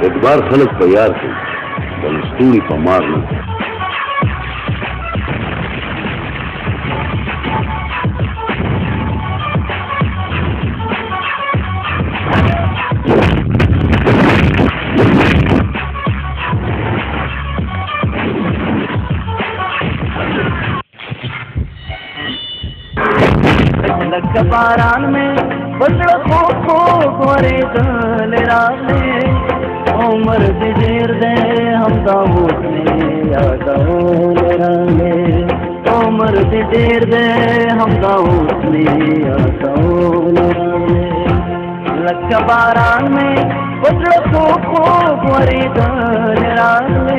एक बार खलक तैयार थे बल स्टूरी को मारना पारान में बच्चों को को को अरे जाले राले उमर दिजेर दे, हम दाऊद उमर दे, हम दाऊद बारान में बदड़ खो खो गोरे गल राले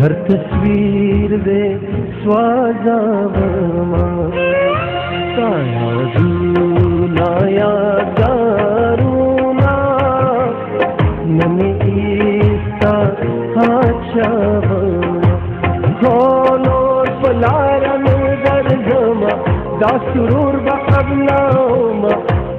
हर तस्वीर दे स्वाजावमा काया धूलाया दारूना नमी ईस्ता हाचावमा खोलो पलारन दर्जमा दासुरूर बअबनाओमा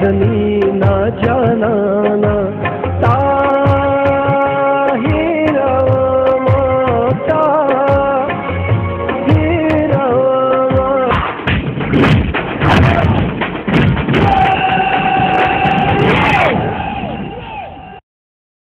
जनी ना जान